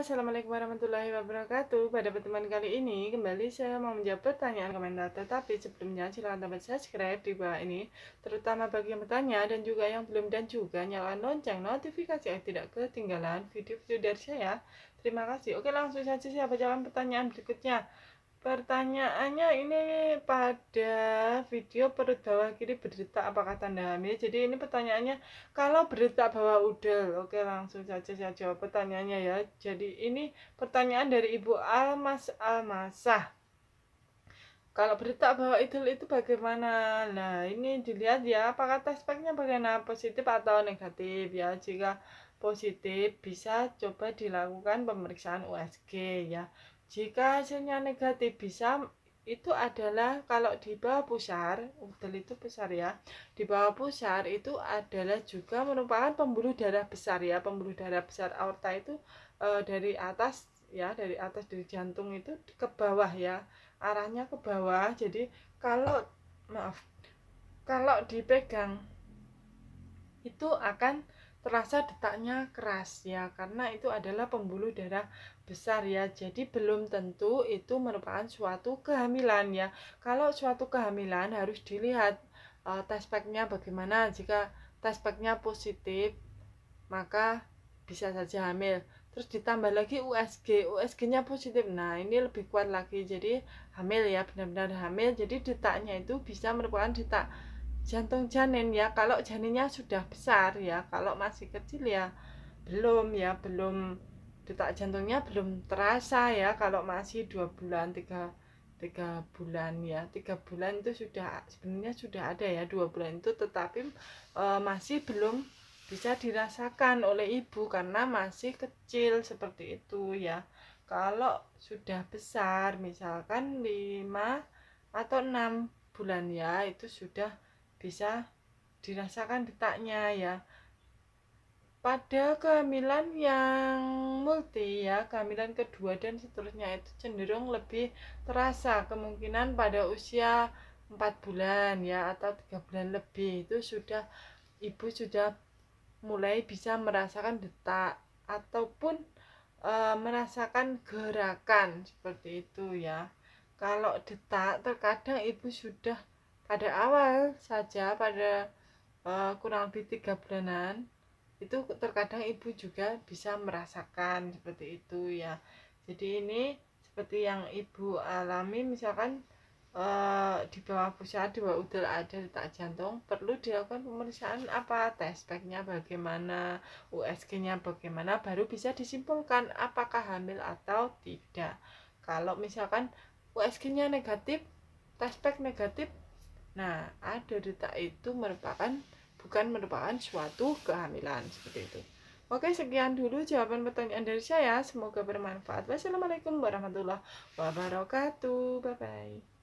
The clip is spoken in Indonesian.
Assalamualaikum warahmatullahi wabarakatuh. Pada pertemuan kali ini kembali saya mau menjawab pertanyaan komentar. Tetapi sebelumnya silahkan teman subscribe di bawah ini Terutama bagi yang bertanya dan juga yang belum dan juga nyalakan lonceng notifikasi agar tidak ketinggalan video-video dari saya. Terima kasih. Oke langsung saja saya bacakan pertanyaan berikutnya Pertanyaannya ini pada video perut bawah kiri berdetak apakah tanda hamil? Jadi ini pertanyaannya kalau berdetak bawah udel. Oke langsung saja saya jawab pertanyaannya ya. Jadi ini pertanyaan dari Ibu Almas Almasah. Kalau berdetak bawah udel itu bagaimana? Nah ini dilihat ya apakah tes speknya bagaimana positif atau negatif ya. Jika positif bisa coba dilakukan pemeriksaan USG ya jika hasilnya negatif bisa itu adalah kalau di bawah pusar, udel itu besar ya. Di bawah pusar itu adalah juga merupakan pembuluh darah besar ya. Pembuluh darah besar aorta itu e, dari atas ya, dari atas dari jantung itu ke bawah ya. Arahnya ke bawah. Jadi kalau maaf, kalau dipegang itu akan terasa detaknya keras ya. Karena itu adalah pembuluh darah besar ya. Jadi belum tentu itu merupakan suatu kehamilan ya. Kalau suatu kehamilan harus dilihat uh, tes speknya bagaimana. Jika tes speknya positif maka bisa saja hamil. Terus ditambah lagi USG USG nya positif. Nah ini lebih kuat lagi. Jadi hamil ya. Benar-benar hamil. Jadi detaknya itu bisa merupakan detak jantung janin ya. Kalau janinnya sudah besar ya kalau masih kecil ya belum ya belum detak jantungnya belum terasa ya. Kalau masih dua bulan tiga tiga bulan ya. Tiga bulan itu sudah sebenarnya sudah ada ya dua bulan itu tetapi e, masih belum bisa dirasakan oleh ibu karena masih kecil seperti itu ya. Kalau sudah besar misalkan lima atau enam bulan ya itu sudah bisa dirasakan detaknya ya. Pada kehamilan yang multi ya kehamilan kedua dan seterusnya itu cenderung lebih terasa kemungkinan pada usia 4 bulan ya atau tiga bulan lebih. Itu sudah ibu sudah mulai bisa merasakan detak ataupun e, merasakan gerakan seperti itu ya. Kalau detak terkadang ibu sudah pada awal saja pada uh, kurang lebih tiga bulanan itu terkadang ibu juga bisa merasakan seperti itu ya. Jadi ini seperti yang ibu alami misalkan uh, di bawah pusat di bawah udel ada detak jantung perlu dilakukan pemeriksaan apa tes speknya bagaimana USG nya bagaimana baru bisa disimpulkan apakah hamil atau tidak. Kalau misalkan USG nya negatif tes spek negatif Nah, ada detak itu merupakan bukan merupakan suatu kehamilan seperti itu. Oke, sekian dulu jawaban pertanyaan dari saya. Semoga bermanfaat. Wassalamualaikum warahmatullahi wabarakatuh. Bye bye.